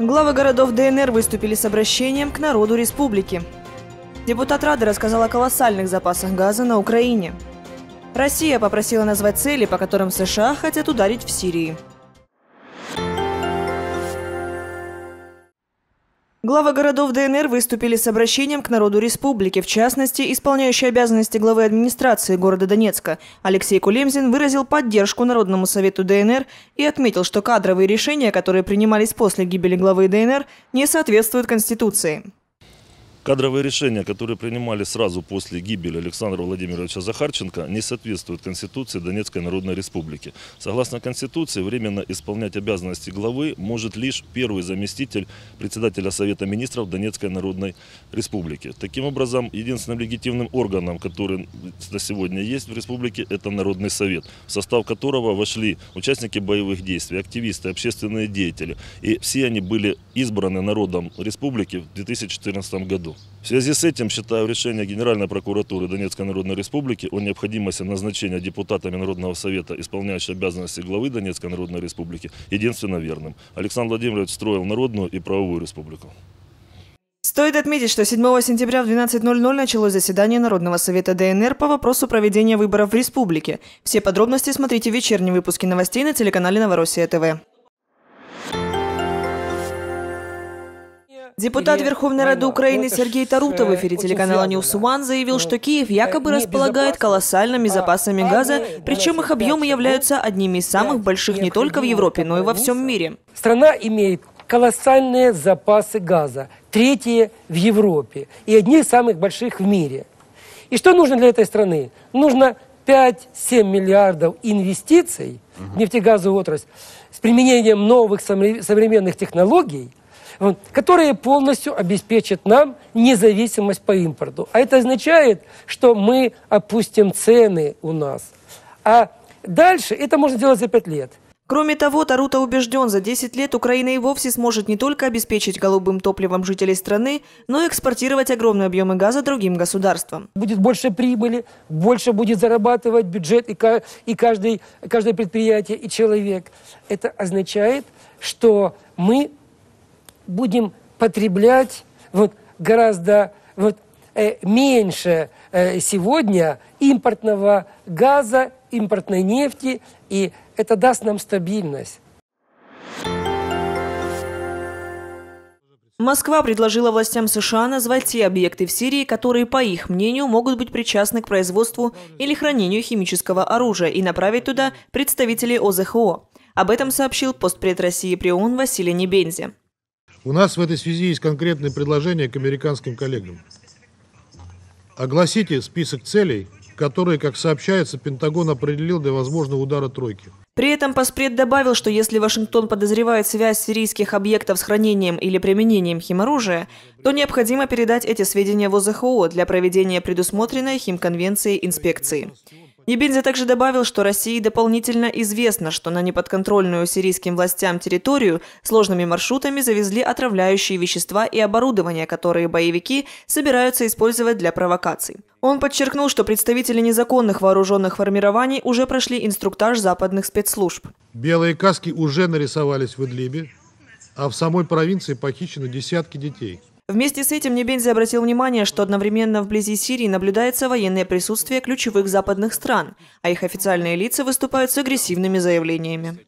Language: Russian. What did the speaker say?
Главы городов ДНР выступили с обращением к народу республики. Депутат Рады рассказал о колоссальных запасах газа на Украине. Россия попросила назвать цели, по которым США хотят ударить в Сирии. Главы городов ДНР выступили с обращением к народу республики. В частности, исполняющий обязанности главы администрации города Донецка Алексей Кулемзин выразил поддержку Народному совету ДНР и отметил, что кадровые решения, которые принимались после гибели главы ДНР, не соответствуют Конституции. Кадровые решения, которые принимали сразу после гибели Александра Владимировича Захарченко, не соответствуют Конституции Донецкой Народной Республики. Согласно Конституции, временно исполнять обязанности главы может лишь первый заместитель председателя Совета Министров Донецкой Народной Республики. Таким образом, единственным легитимным органом, который на сегодня есть в республике, это Народный Совет, в состав которого вошли участники боевых действий, активисты, общественные деятели. И все они были избраны народом республики в 2014 году. В связи с этим считаю решение Генеральной прокуратуры Донецкой Народной Республики о необходимости назначения депутатами Народного Совета, исполняющего обязанности главы Донецкой Народной Республики, единственно верным. Александр Владимирович строил народную и правовую республику. Стоит отметить, что 7 сентября в 12.00 началось заседание Народного совета ДНР по вопросу проведения выборов в республике. Все подробности смотрите в вечернем выпуске новостей на телеканале «Новороссия ТВ». Депутат Верховной Рады Украины Сергей Тарутов в эфире телеканала News One заявил, что Киев якобы располагает колоссальными запасами газа, причем их объемы являются одними из самых больших не только в Европе, но и во всем мире. Страна имеет колоссальные запасы газа, третьи в Европе и одни из самых больших в мире. И что нужно для этой страны? Нужно 5-7 миллиардов инвестиций в нефтегазовую отрасль с применением новых современных технологий – которые полностью обеспечат нам независимость по импорту. А это означает, что мы опустим цены у нас. А дальше это можно делать за пять лет. Кроме того, Тарута убежден, за 10 лет Украина и вовсе сможет не только обеспечить голубым топливом жителей страны, но и экспортировать огромные объемы газа другим государствам. Будет больше прибыли, больше будет зарабатывать бюджет и, и каждый, каждое предприятие, и человек. Это означает, что мы будем потреблять вот гораздо вот, э, меньше э, сегодня импортного газа, импортной нефти, и это даст нам стабильность. Москва предложила властям США назвать те объекты в Сирии, которые, по их мнению, могут быть причастны к производству или хранению химического оружия и направить туда представителей ОЗХО. Об этом сообщил постпред России при ООН Василий Небензи. У нас в этой связи есть конкретные предложения к американским коллегам. Огласите список целей, которые, как сообщается, Пентагон определил для возможного удара тройки. При этом Паспред добавил, что если Вашингтон подозревает связь сирийских объектов с хранением или применением химоружия, то необходимо передать эти сведения в ОЗХО для проведения предусмотренной химконвенцией инспекции. Ебензи также добавил, что России дополнительно известно, что на неподконтрольную сирийским властям территорию сложными маршрутами завезли отравляющие вещества и оборудование, которые боевики собираются использовать для провокаций. Он подчеркнул, что представители незаконных вооруженных формирований уже прошли инструктаж западных спецслужб. Белые каски уже нарисовались в Идлибе, а в самой провинции похищены десятки детей. Вместе с этим Небензи обратил внимание, что одновременно вблизи Сирии наблюдается военное присутствие ключевых западных стран, а их официальные лица выступают с агрессивными заявлениями.